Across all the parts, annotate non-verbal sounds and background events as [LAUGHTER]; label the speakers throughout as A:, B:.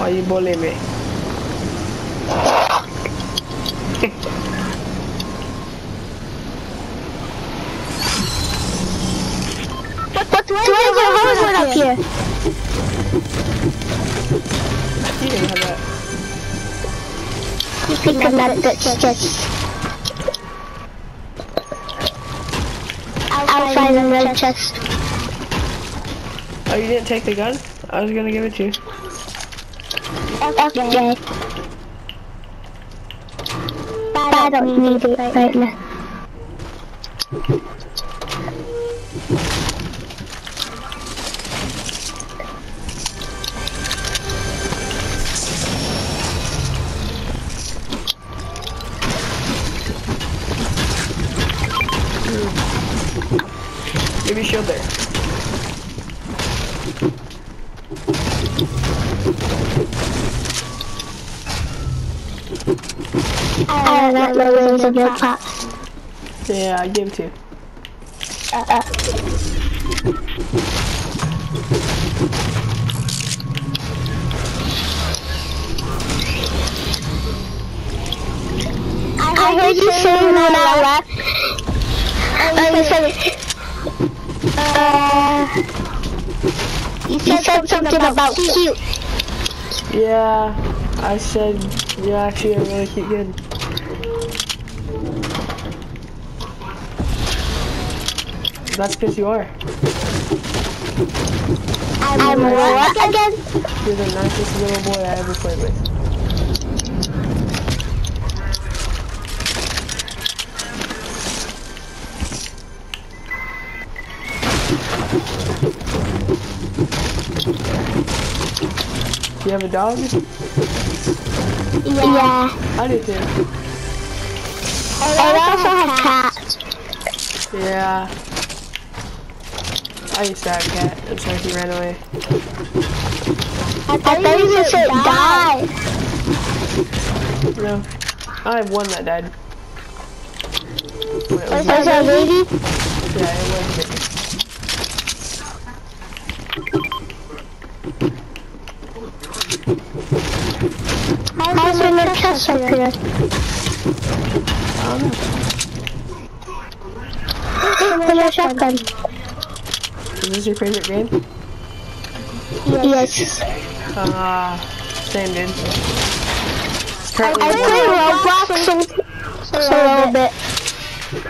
A: Why you bully me?
B: What's wrong with up here?
A: You didn't have that.
B: You picked up that Dutch chest. Outside the red chest.
A: Oh, you didn't take the gun? I was gonna give it to you.
B: FJ. I don't need it right now.
A: Give me shield there.
B: I don't know where there's a real pot.
A: Yeah, I give it to you.
B: Uh, uh. I heard you saying when I left. Oh, you said, uh, you said something about cute.
A: Yeah, I said you're actually a really cute kid. That's because you are.
B: I'm what again?
A: You're the nicest little boy I ever played with. Do you have a dog?
B: Yeah.
A: I do too.
B: I also have cats.
A: Yeah. I used to have a cat. I'm sorry he ran away.
B: I thought you just said die.
A: No. I have one that died. When it was
B: Was that a baby?
A: Yeah, it was a baby.
B: How's chest up here?
A: I don't know.
B: Shotgun?
A: Is this your favorite game?
B: Yes.
A: Uh, same dude.
B: I
A: currently
B: play Roblox a little bit.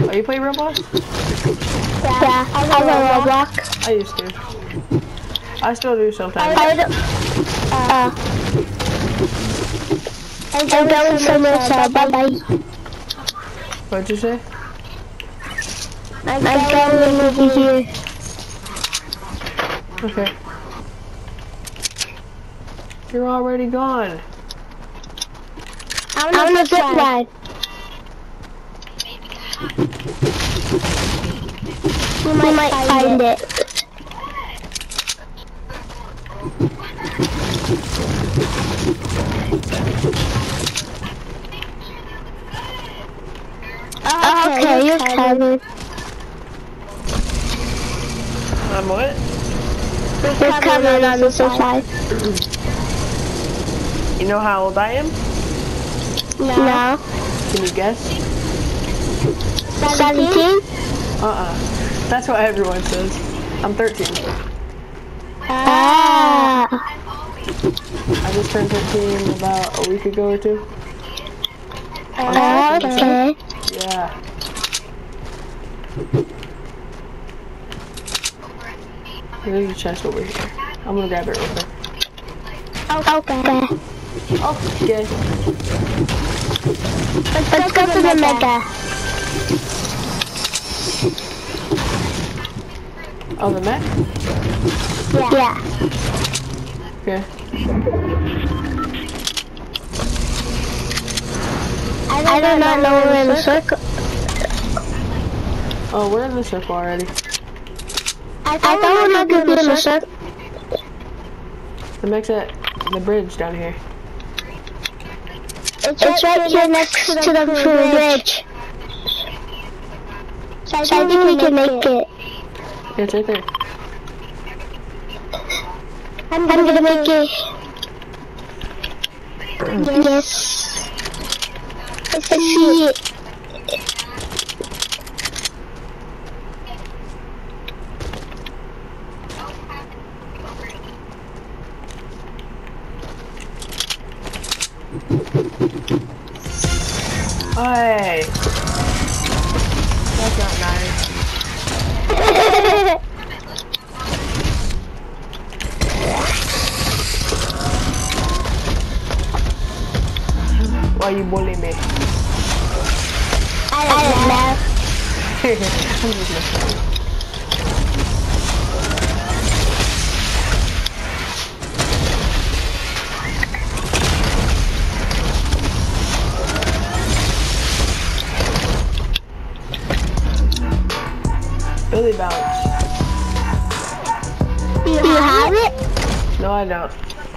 A: Oh, you play Roblox?
B: Yeah, I love Roblox.
A: I used to. I still do sometimes.
B: I don't, uh, I'm going somewhere, so bye-bye.
A: What'd you say?
B: I'm going over here.
A: Okay. You're already gone.
B: I'm on the zip line. You might, find it. Ah, okay, you're covered.
A: I'm what?
B: You're covered on the side.
A: You know how old I am?
B: No.
A: Can you guess?
B: 17?
A: Uh-uh. That's what everyone says. I'm 13.
B: Ah.
A: I just turned 13 about a week ago or two.
B: Oh, okay.
A: Yeah. There's a chest over here. I'm gonna grab it real quick.
B: Okay.
A: Okay.
B: Let's go to the mega.
A: Oh, the mech?
B: Yeah.
A: Okay.
B: I do not know we're in the circle.
A: Oh, we're in the circle already.
B: I thought we're not gonna be in the circle.
A: The mech's at the bridge down here.
B: It's right here next to the bridge. So I think we can make it.
A: Yeah, it's right there.
B: I'm gonna make it. Yes. Let's see.
A: Hey. That's not nice. Why you bully me?
B: I don't know. [LAUGHS] Do you have it?
A: No, I don't.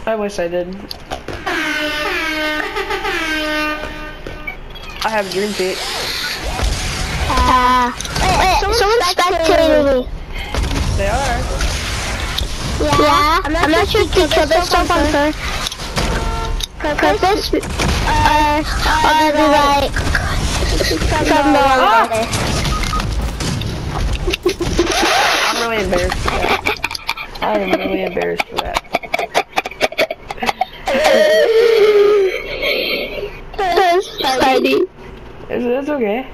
A: I wish I did. I have dream feet.
B: Uh, wait, someone's spectating me.
A: They are.
B: Yeah, I'm not, sure if they killed themselves on pur- purpose. Uh, or like from the water.
A: I'm really embarrassed for that. I am really embarrassed for that.
B: That's funny.
A: It's, it's okay.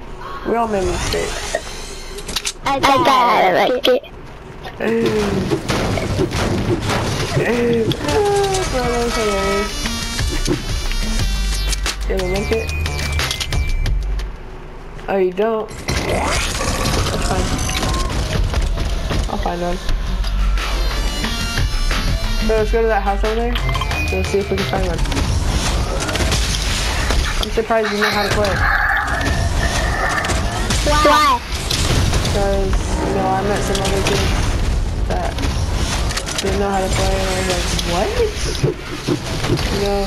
A: We all make mistakes.
B: I got it. Like it.
A: Bro, that was hilarious. Did we make it? Oh, you don't? That's fine. I'll find one. So let's go to that house over there. Let's see if we can find one. I'm surprised you know how to play.
B: Why?
A: Because, you know, I met some other kids that didn't know how to play, and I was like, what? You know?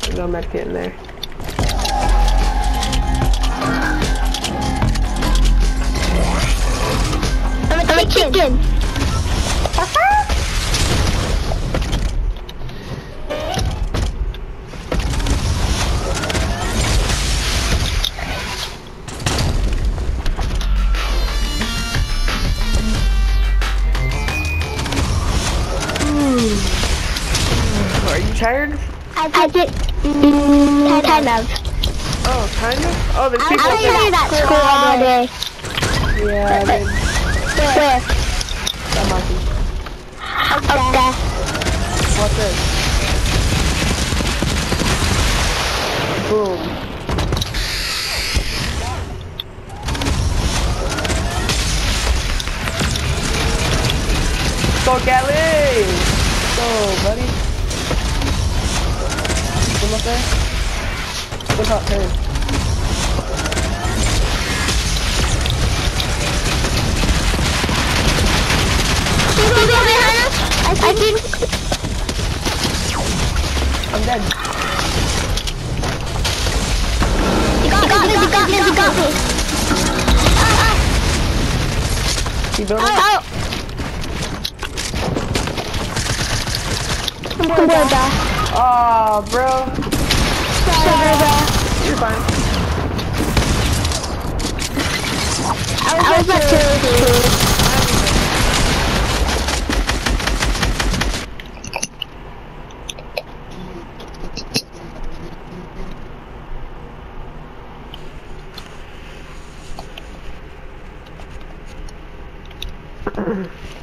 A: There's no medkit in there. You tired?
B: I did. Mm, kind of.
A: Oh, kind of? Oh, there's people
B: I
A: people
B: was tired at school all day.
A: Yeah, I.
B: Where?
A: That monkey.
B: Okay.
A: What's this? Boom. Go Kelly! Go, buddy. Come up there. Look up here.
B: I think
A: I'm dead.
B: you got me, you got me, you got me.
A: You building?
B: Oh. I'm oh. bored, bro.
A: Oh, bro.
B: Sorry, bro.
A: You're fine.
B: I was about to Mm-hmm. [COUGHS]